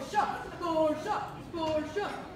shot, score shot, score shot.